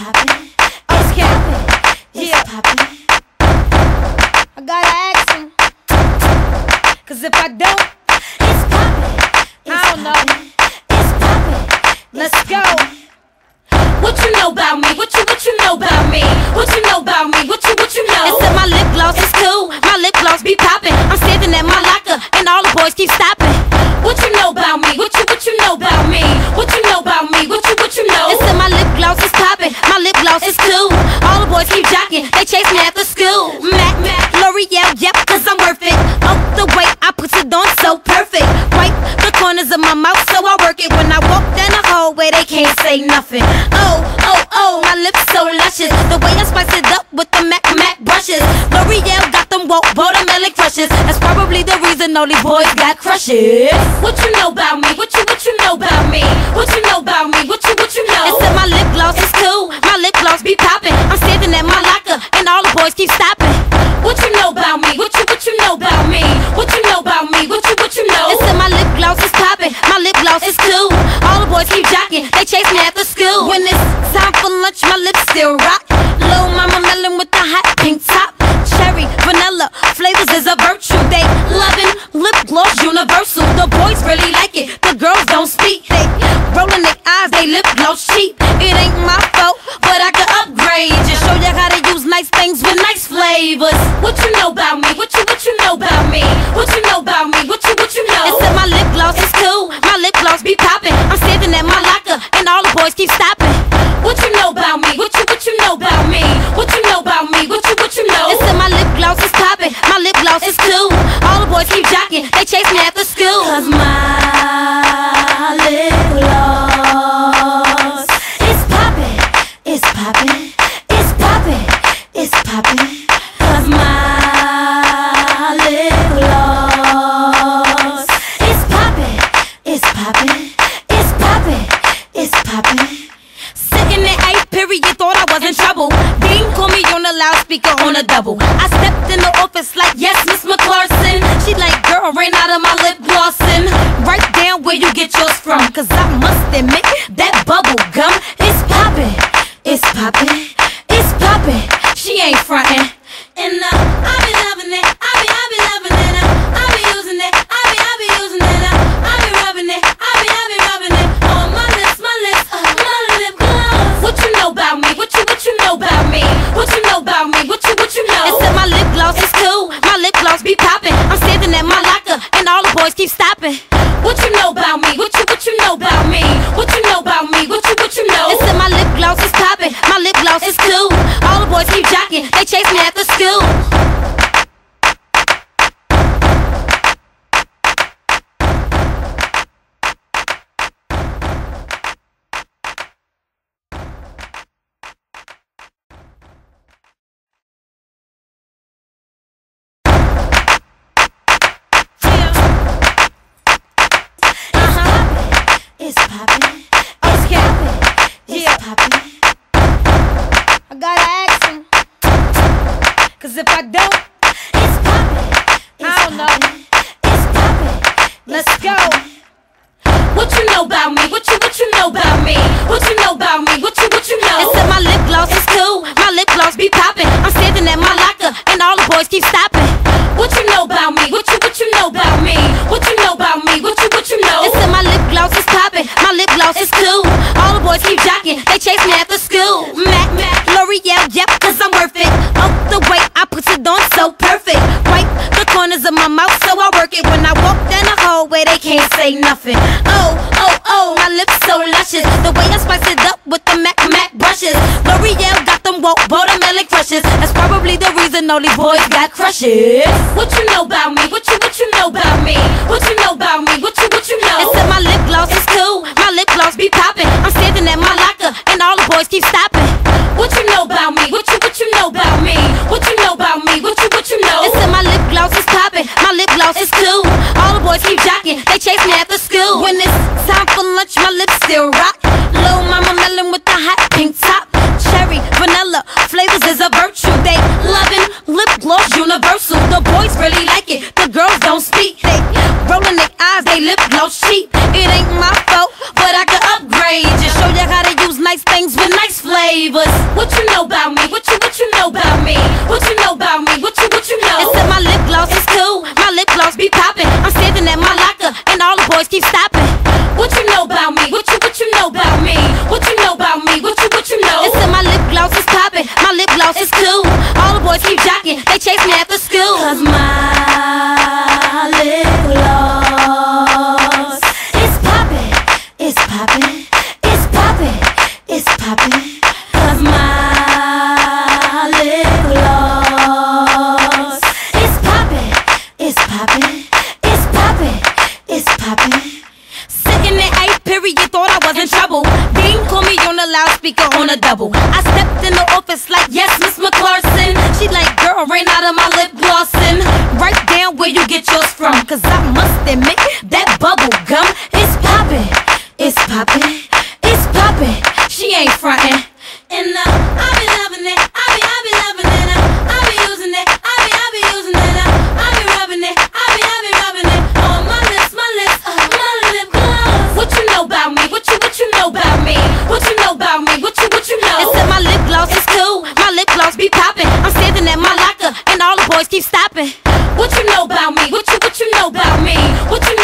poppin'. It's capping. Yeah. poppin'. I gotta ask him. Cause if I don't, it's poppin'. I don't know. It's poppin'. Let's go. What you know about me? What you what you know about me? What you know about me? What you what you know? That my lip gloss is cool. Chase me after school. Mac Mac L'Oreal, yep, cause I'm worth it. Oh, the way I put it on so perfect. Wipe the corners of my mouth so I work it. When I walk down the hallway, they can't say nothing. Oh, oh, oh, my lips so luscious. The way I spice it up with the Mac Mac brushes. L'Oreal got them woke watermelon crushes. That's probably the reason all these boys got crushes. What you know about me? What you what you know about me? What you know about me? What you what you know? That my They chase me after school. When it's time for lunch, my lips still rock. Low mama melon with the hot pink top. Cherry, vanilla, flavors is a virtue. They loving lip gloss universal. The boys really like it. The girls don't speak. They rolling their eyes. They lip gloss cheap. It ain't my fault, but I could upgrade. Just show you how to use nice things with nice flavors. What you know about me? What you what you know about me? What you know about me? What you what you keep stopping. What you know about me? What you what you know about me? What you know about me? What you what you know? That my lip gloss is poppin'. My lip gloss is cool. All the boys keep jocking. They chase me the on a double. I stepped in the office like, yes, Miss McClarson. She like, girl, ran out of my lip glossin'. Right down where you get yours from. Cause I must admit, that bubble gum is poppin'. It's poppin'. It's poppin'. She ain't frontin'. And uh, I be It's poppin'. It's capping. It's poppin'. I gotta ask him. Cause if I don't, it's poppin'. I don't know. It's poppin'. Let's go. What you know about me? What you what you know about me? What you know about me? What you what you know? It's that my lip gloss is cool. My lip gloss be poppin'. I'm standing at my locker and all the boys keep stopping. All these boys got crushes. What you know about me? What you what you know about me? What you know about me? What you what you know? It's that my lip gloss is cool. My lip gloss be poppin'. I'm standing at my locker and all the boys keep stopping. What you know about me? What you what you know about me? What you know about me? What you what you know? It's that my lip gloss is poppin'. My lip gloss is cool. All the boys keep jocking. They chase me after school. When it's time for lunch, my lips still rock. They cheap. It ain't my fault, but I could upgrade. Just show you how to use nice things with nice flavors. What you know about me? What you what you know about me? What you know about me? What you what you know? It's in my lip gloss, it's cool. My lip gloss be popping. I'm standing at my locker, and all the boys keep stopping. What you know about me? What you what you know about me? What you know about me? What you what you know? It's in my lip gloss, it's popping. My lip gloss is cool. All the boys keep jocking, they chase me after school. Cause yes, Miss McClarson. She like, girl, rain out of my lip glossin'. Write down where you get yours from. Cause I must admit, that bubble gum is poppin'. It's poppin', it's poppin'. She ain't frontin'. And uh, I be loving it, I be, I be loving it, uh, I be using it, I be, I be using it, uh, I be rubbing it, I be, I be rubbing it on my lips, my lips, uh, my lip gloss. What you know about me? What you, what you know about me? What you know about me? What be poppin'. I'm standing at my locker, and all the boys keep stopping. What you know about me? What you, what you know about me? What you